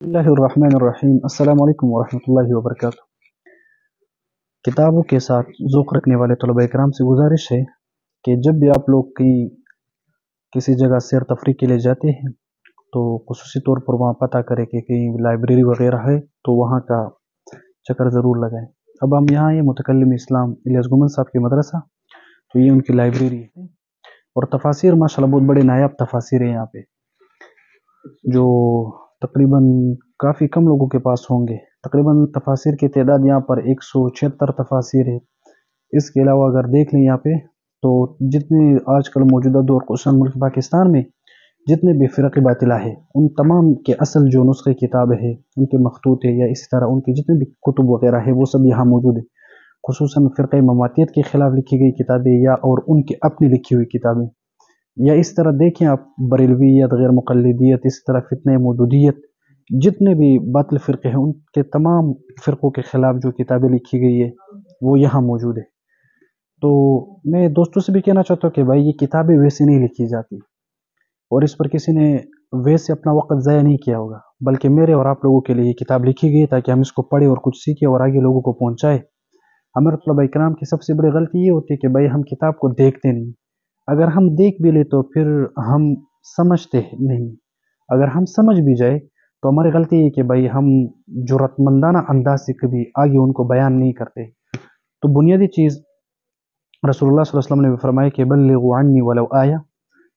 اللہ الرحمن الرحیم السلام علیکم ورحمۃ اللہ وبرکاتہ کتابوں کے ساتھ ذوق رکھنے والے طلبہ اکرام سے گزارش ہے کہ جب بھی آپ لوگ کی کسی جگہ سیر تفریح کے لیے جاتے ہیں، تو خصوصی طور پر وہاں پتہ کرے کہ کہیں لائبریری وغیرہ ہے، تو وہاں کا چکر ضرور لگائیں۔ اب ہم یہاں یہ متکلم اسلام الیاس گمن صاحب کی مدرسہ، تو یہ ان کی لائبریری ہے۔ اور تفاصیر ماشاء اللہ بہت بڑے نایاب تفاصیر ہیں یہاں پہ، جو تقریباً کافی کم لوگوں کے پاس ہوں گے۔ تقریباً تفاصیر کی تعداد یہاں پر ایک سو چھہتر تفاصیر ہے اس کے علاوہ اگر دیکھ لیں یہاں پہ، تو جتنے آج کل موجودہ دور کوشن ملک پاکستان میں، جتنے بھی فرق باطلہ ہے ان تمام کے اصل جو نسخے کتاب ہے ان کے مخطوط ہے یا اسی طرح ان کی جتنے بھی کتب وغیرہ ہے وہ سب یہاں موجود ہے خصوصاً فرقہ مماتیت کے خلاف لکھی گئی کتابیں، یا اور ان کی اپنی لکھی ہوئی کتابیں۔ یا اس طرح دیکھیں آپ بریلویت، غیر مقلدیت، اس طرح فتنہ مودودیت، جتنے بھی باطل فرقے ہیں، ان کے تمام فرقوں کے خلاف جو کتابیں لکھی گئی ہے وہ یہاں موجود ہے تو میں دوستوں سے بھی کہنا چاہتا ہوں کہ بھائی، یہ کتابیں ویسے نہیں لکھی جاتی۔ اور اس پر کسی نے ویسے اپنا وقت ضائع نہیں کیا ہوگا، بلکہ میرے اور آپ لوگوں کے لیے یہ کتاب لکھی گئی تاکہ ہم اس کو پڑھیں اور کچھ سیکھیں اور آگے لوگوں کو پہنچائے ہمارے طلبہ اکرام کی سب سے بڑی غلطی یہ ہوتی ہے کہ بھائی، ہم کتاب کو دیکھتے نہیں۔ اگر ہم دیکھ بھی لیں تو پھر ہم سمجھتے نہیں۔ اگر ہم سمجھ بھی جائے تو ہماری غلطی یہ کہ بھائی ہم جرت مندانہ انداز سے کبھی آگے ان کو بیان نہیں کرتے۔ تو بنیادی چیز رسول اللہ صلی اللہ علیہ وسلم نے بھی فرمایا کہ بلغوا عنی ولو آیا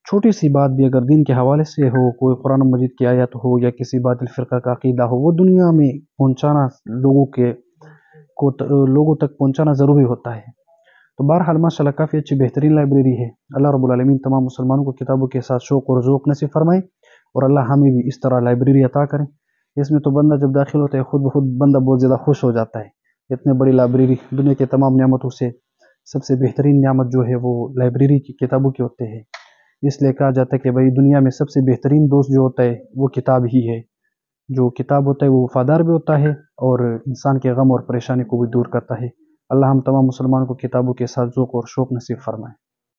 چھوٹی سی بات بھی اگر دین کے حوالے سے ہو، کوئی قرآن مجید کی آیت ہو یا کسی بات الفرقہ کا عقیدہ ہو، وہ دنیا میں پہنچانا لوگوں کے کو لوگوں تک پہنچانا ضروری ہوتا ہے۔ تو بہرحال ماشاء اللہ کافی اچھی بہترین لائبریری ہے۔ اللہ رب العالمین تمام مسلمانوں کو کتابوں کے ساتھ شوق اور ذوق نصیب فرمائے اور اللہ ہمیں بھی اس طرح لائبریری عطا کریں اس میں تو بندہ جب داخل ہوتا ہے، خود بخود بندہ بہت زیادہ خوش ہو جاتا ہے۔ اتنے بڑی لائبریری، دنیا کے تمام نعمتوں سے سب سے بہترین نعمت جو ہے وہ لائبریری کی کتابوں کے ہوتے ہیں۔ اس لیے کہا جاتا ہے کہ بھائی، دنیا میں سب سے بہترین دوست جو ہوتا ہے وہ کتاب ہی ہے۔ جو کتاب ہوتا ہے وہ وفادار بھی ہوتا ہے اور انسان کے غم اور پریشانی کو بھی دور کرتا ہے۔ اللہ ہم تمام مسلمان کو کتابوں کے ساتھ ذوق اور شوق نصیب فرمائے۔